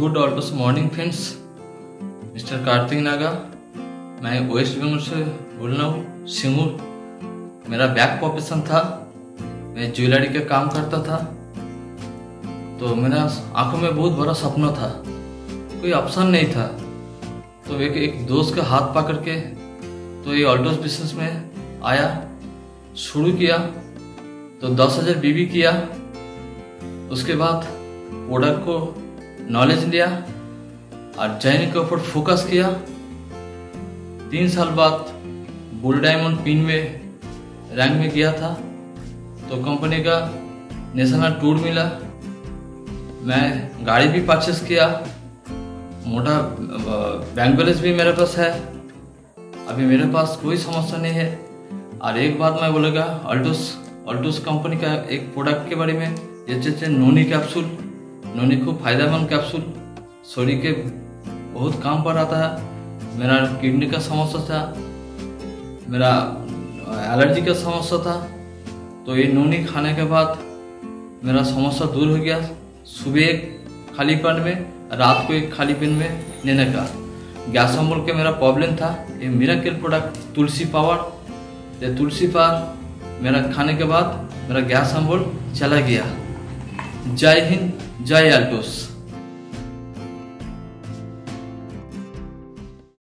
Good Altos morning friends. Mister Kartik Naga, मैं वेस्ट बंगाल से बोल रहा हूँ, सिंगूर। मेरा बैक प्रोफेशन था, मैं ज्वेलरी का काम करता था। तो मेरा आँखों में बहुत बड़ा सपना था, कोई ऑप्शन नहीं था। तो एक एक दोस्त का हाथ पकड़ के तो ये ऑल्टोस बिज़नेस में आया, शुरू किया तो दस हज़ार बीबी किया। उसके बाद प्रोडक्ट को नॉलेज लिया और जैन के ऊपर फोकस किया। तीन साल बाद बुल डायमंड पिन में रैंक में किया था। तो कंपनी का नेशनल टूर मिला। मैं गाड़ी भी परचेस किया। मोटा बैंक बैलेंस भी मेरे पास है। अभी मेरे पास कोई समस्या नहीं है। और एक बात मैं बोलेगा अल्टोस अल्टोस कंपनी का एक प्रोडक्ट के बारे में, ये जैसे नोनी कैप्सूल नोनी खूब फ़ायदेमंद कैप्सूल शरीर के बहुत काम पर आता है। मेरा किडनी का समस्या था। मेरा एलर्जी का समस्या था। तो ये नोनी खाने के बाद मेरा समस्या दूर हो गया। सुबह एक खाली पेट में, रात को एक खाली पेट में लेने का। गैस अम्बल के मेरा प्रॉब्लम था। ये मेरा प्रोडक्ट, तुलसी पावर। ये तुलसी पावर मेरा खाने के बाद मेरा गैस अम्बल चला गया। जय हिंद जय अल्टोस।